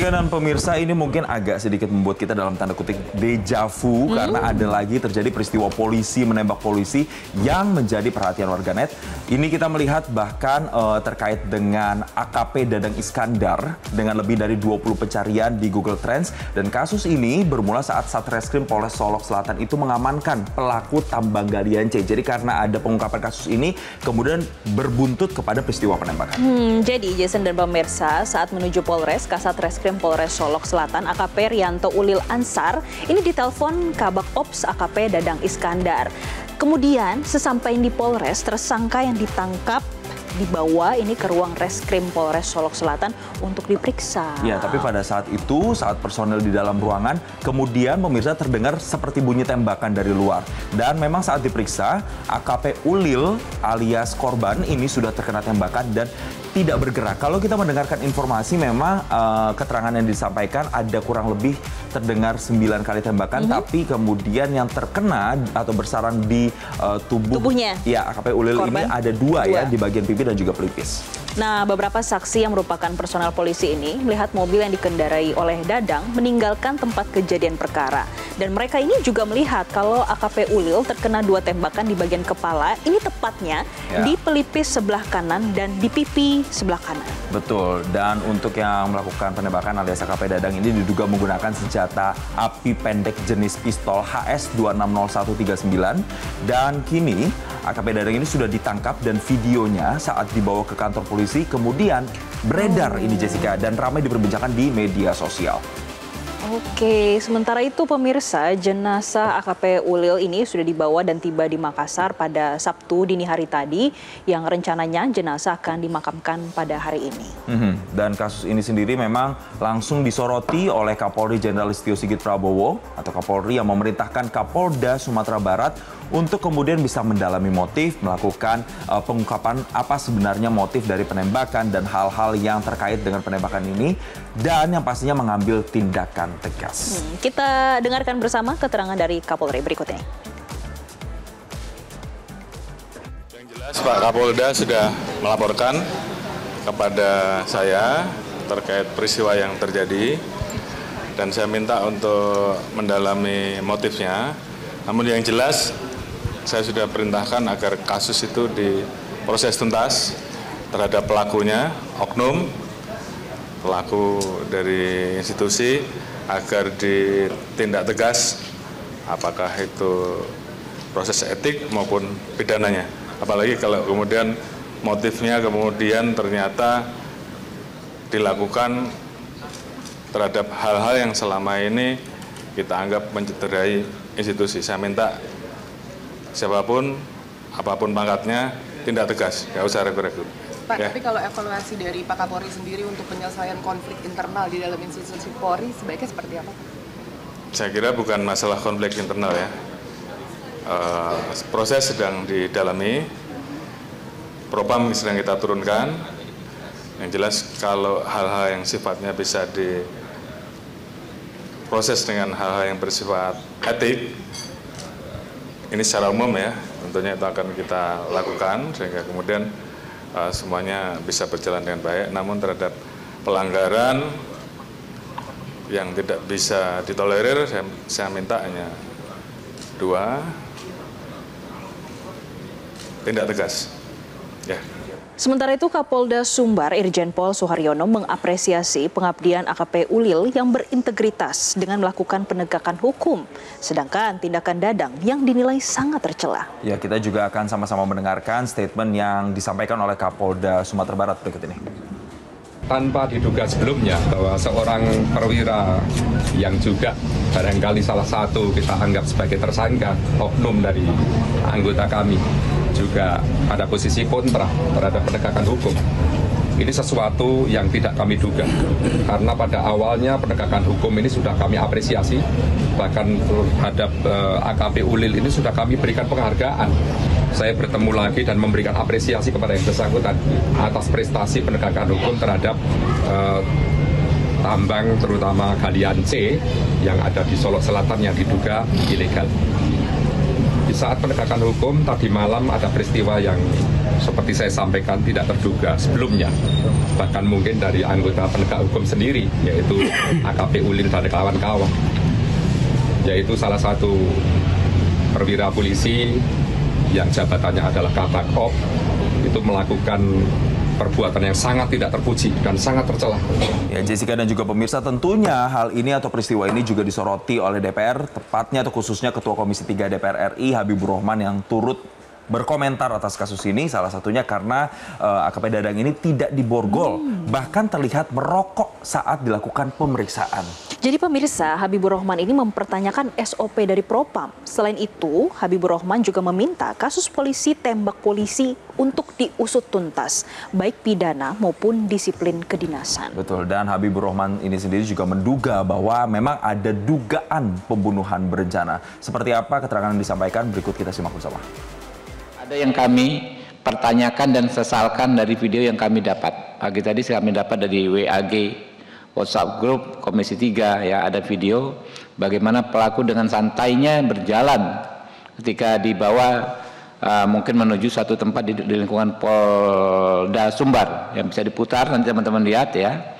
Jessica dan pemirsa ini mungkin agak sedikit membuat kita dalam tanda kutip deja vu hmm. karena ada lagi terjadi peristiwa polisi menembak polisi yang menjadi perhatian warganet. Ini kita melihat bahkan uh, terkait dengan AKP Dadang Iskandar dengan lebih dari 20 pencarian di Google Trends dan kasus ini bermula saat Satreskrim Polres Solok Selatan itu mengamankan pelaku tambang galian C. Jadi karena ada pengungkapan kasus ini kemudian berbuntut kepada peristiwa penembakan. Hmm, jadi Jason dan pemirsa saat menuju Polres Kasat Reskrim Polres Solok Selatan AKP Rianto Ulil Ansar ini ditelepon Kabak Ops AKP Dadang Iskandar. Kemudian sesampai di Polres tersangka yang ditangkap dibawa ini ke ruang reskrim Polres Solok Selatan untuk diperiksa. Ya, tapi pada saat itu, saat personel di dalam ruangan, kemudian pemirsa terdengar seperti bunyi tembakan dari luar. Dan memang saat diperiksa, AKP Ulil alias korban ini sudah terkena tembakan dan tidak bergerak. Kalau kita mendengarkan informasi memang uh, keterangan yang disampaikan ada kurang lebih terdengar 9 kali tembakan, mm -hmm. tapi kemudian yang terkena atau bersarang di uh, tubuh tubuhnya, ya AKP Ulil Korban. ini ada dua, dua ya di bagian pipi dan juga pelipis. Nah, beberapa saksi yang merupakan personel polisi ini melihat mobil yang dikendarai oleh Dadang meninggalkan tempat kejadian perkara. Dan mereka ini juga melihat kalau AKP Ulil terkena dua tembakan di bagian kepala, ini tepatnya ya. di pelipis sebelah kanan dan di pipi sebelah kanan. Betul, dan untuk yang melakukan penembakan alias AKP Dadang ini diduga menggunakan senjata api pendek jenis pistol HS 260139 dan kini AKP Dadang ini sudah ditangkap dan videonya saat dibawa ke kantor polisi kemudian beredar oh. ini Jessica dan ramai diperbincangkan di media sosial. Oke, sementara itu pemirsa, jenazah AKP Ulil ini sudah dibawa dan tiba di Makassar pada Sabtu dini hari tadi, yang rencananya jenazah akan dimakamkan pada hari ini. Mm -hmm. Dan kasus ini sendiri memang langsung disoroti oleh Kapolri Jenderal Listio Sigit Prabowo atau Kapolri yang memerintahkan Kapolda Sumatera Barat untuk kemudian bisa mendalami motif, melakukan uh, pengungkapan apa sebenarnya motif dari penembakan dan hal-hal yang terkait dengan penembakan ini, dan yang pastinya mengambil tindakan tegas. Hmm, kita dengarkan bersama keterangan dari Kapolri berikut ini. Yang jelas Pak Kapolda sudah melaporkan kepada saya terkait peristiwa yang terjadi dan saya minta untuk mendalami motifnya. Namun yang jelas saya sudah perintahkan agar kasus itu diproses tuntas terhadap pelakunya, oknum, pelaku dari institusi agar ditindak tegas apakah itu proses etik maupun pidananya. Apalagi kalau kemudian motifnya kemudian ternyata dilakukan terhadap hal-hal yang selama ini kita anggap mencederai institusi. Saya minta siapa pun, apa pun pangkatnya, tindak tegas, nggak usah ragu-ragu. Pak, ya. tapi kalau evaluasi dari Pak Kapolri sendiri untuk penyelesaian konflik internal di dalam institusi Polri sebaiknya seperti apa? Saya kira bukan masalah konflik internal ya. Uh, proses sedang didalami, propam sedang kita turunkan. Yang jelas kalau hal-hal yang sifatnya bisa diproses dengan hal-hal yang bersifat etik, ini secara umum ya, tentunya itu akan kita lakukan sehingga kemudian uh, semuanya bisa berjalan dengan baik. Namun terhadap pelanggaran yang tidak bisa ditolerir, saya, saya minta hanya dua tindak tegas. Ya. Sementara itu Kapolda Sumbar Irjen Pol Suharyono mengapresiasi pengabdian AKP Ulil yang berintegritas dengan melakukan penegakan hukum, sedangkan tindakan Dadang yang dinilai sangat tercela. Ya, kita juga akan sama-sama mendengarkan statement yang disampaikan oleh Kapolda Sumatera Barat berikut ini tanpa diduga sebelumnya bahwa seorang perwira yang juga barangkali salah satu kita anggap sebagai tersangka oknum dari anggota kami juga pada posisi kontra terhadap penegakan hukum. Ini sesuatu yang tidak kami duga, karena pada awalnya penegakan hukum ini sudah kami apresiasi, bahkan terhadap eh, AKP Ulil ini sudah kami berikan penghargaan. Saya bertemu lagi dan memberikan apresiasi kepada yang bersangkutan atas prestasi penegakan hukum terhadap uh, tambang terutama galian C yang ada di Solo Selatan yang diduga ilegal. Di saat penegakan hukum tadi malam ada peristiwa yang seperti saya sampaikan tidak terduga sebelumnya. Bahkan mungkin dari anggota penegak hukum sendiri, yaitu AKP Ulin dan kawan-kawan. Yaitu salah satu perwira polisi yang jabatannya adalah Kabak Op itu melakukan perbuatan yang sangat tidak terpuji dan sangat tercela. Ya, Jessica dan juga pemirsa tentunya hal ini atau peristiwa ini juga disoroti oleh DPR, tepatnya atau khususnya Ketua Komisi 3 DPR RI Habibur Rahman yang turut berkomentar atas kasus ini salah satunya karena uh, AKP Dadang ini tidak diborgol hmm. bahkan terlihat merokok saat dilakukan pemeriksaan. Jadi pemirsa, Habibur Rahman ini mempertanyakan SOP dari Propam. Selain itu, Habibur Rahman juga meminta kasus polisi tembak polisi untuk diusut tuntas, baik pidana maupun disiplin kedinasan. Betul, dan Habibur Rahman ini sendiri juga menduga bahwa memang ada dugaan pembunuhan berencana. Seperti apa keterangan yang disampaikan berikut kita simak bersama. Ada yang kami pertanyakan dan sesalkan dari video yang kami dapat. Pagi tadi kami dapat dari WAG WhatsApp grup Komisi 3 ya ada video bagaimana pelaku dengan santainya berjalan ketika dibawa uh, mungkin menuju satu tempat di, di lingkungan Polda Sumbar yang bisa diputar nanti teman-teman lihat ya.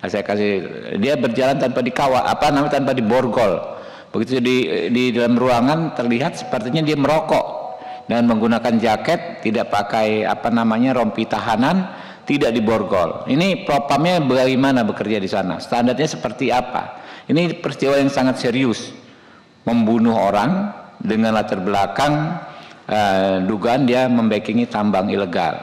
Nah, saya kasih dia berjalan tanpa dikawal apa namanya tanpa diborgol. Begitu di di dalam ruangan terlihat sepertinya dia merokok dan menggunakan jaket tidak pakai apa namanya rompi tahanan tidak diborgol. Ini propamnya bagaimana bekerja di sana? Standarnya seperti apa? Ini peristiwa yang sangat serius. Membunuh orang dengan latar belakang uh, dugaan dia membackingi tambang ilegal.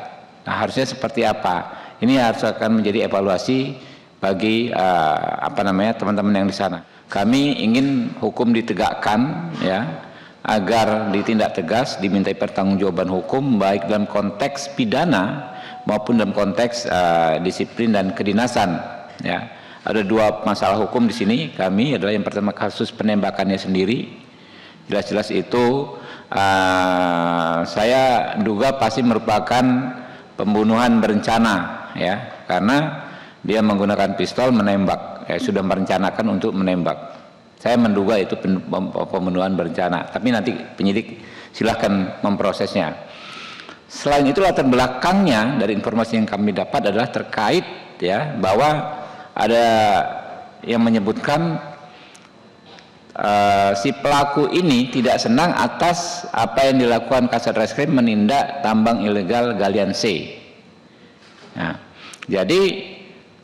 Nah, harusnya seperti apa? Ini harus akan menjadi evaluasi bagi uh, apa namanya teman-teman yang di sana. Kami ingin hukum ditegakkan ya agar ditindak tegas, dimintai pertanggungjawaban hukum baik dalam konteks pidana maupun dalam konteks uh, disiplin dan kedinasan ya. Ada dua masalah hukum di sini. Kami adalah yang pertama kasus penembakannya sendiri. Jelas-jelas itu uh, saya duga pasti merupakan pembunuhan berencana ya. Karena dia menggunakan pistol menembak ya, sudah merencanakan untuk menembak saya menduga itu pembunuhan berencana tapi nanti penyidik silahkan memprosesnya Selain itu latar belakangnya dari informasi yang kami dapat adalah terkait ya bahwa ada yang menyebutkan uh, si pelaku ini tidak senang atas apa yang dilakukan Kasat Reskrim menindak tambang ilegal galian C. Nah, jadi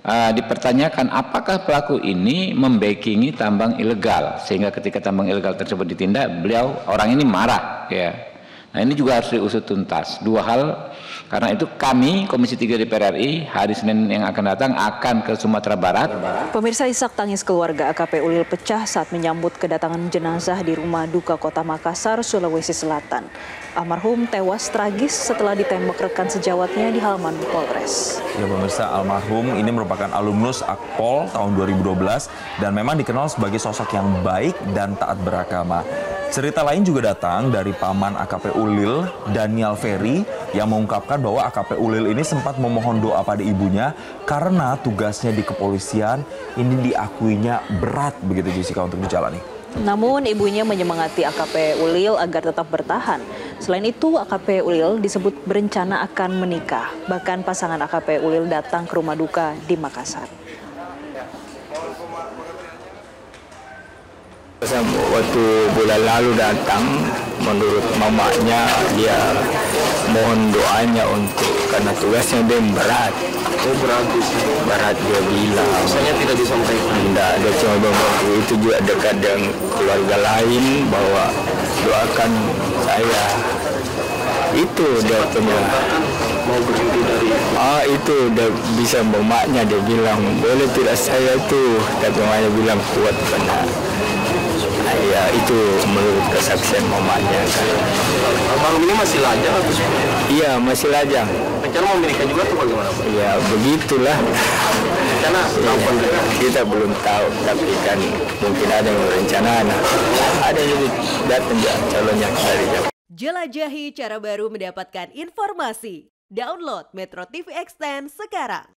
uh, dipertanyakan apakah pelaku ini membakingi tambang ilegal sehingga ketika tambang ilegal tersebut ditindak beliau orang ini marah ya Nah ini juga harus diusut tuntas. Dua hal, karena itu kami Komisi 3 DPR RI hari Senin yang akan datang akan ke Sumatera Barat. Pemirsa Isak tangis keluarga AKP Ulil pecah saat menyambut kedatangan jenazah di rumah duka kota Makassar, Sulawesi Selatan. Almarhum tewas tragis setelah ditembak rekan sejawatnya di halaman Polres. Ya pemirsa, almarhum ini merupakan alumnus Akpol tahun 2012 dan memang dikenal sebagai sosok yang baik dan taat beragama. Cerita lain juga datang dari paman AKP Ulil, Daniel Ferry, yang mengungkapkan bahwa AKP Ulil ini sempat memohon doa pada ibunya karena tugasnya di kepolisian ini diakuinya berat begitu Jessica untuk dijalani. Namun ibunya menyemangati AKP Ulil agar tetap bertahan. Selain itu, AKP Ulil disebut berencana akan menikah. Bahkan pasangan AKP Ulil datang ke rumah duka di Makassar. Waktu bulan lalu datang, menurut mamanya dia mohon doanya untuk karena tugasnya dia berat. Oh berat Berat dia bilang. Saya tidak disampaikan. Tidak, dia cuma membantu itu juga dekat dengan keluarga lain bahwa doakan saya. Itu dia punya mau berhenti dari ah itu udah bisa mamanya dia bilang boleh tidak saya tuh tapi mamanya bilang kuat benar ya itu menurut kesaksian mamanya kan. Almarhum ini masih lajang atau seperti Iya masih lajang. Rencana mau menikah juga atau bagaimana Pak? Ya begitulah. Rencana ya, kita belum tahu tapi kan mungkin ada yang berencana. Nah, ada yang datang ya calonnya dari jauh. Jelajahi cara baru mendapatkan informasi. Download Metro TV Extend sekarang.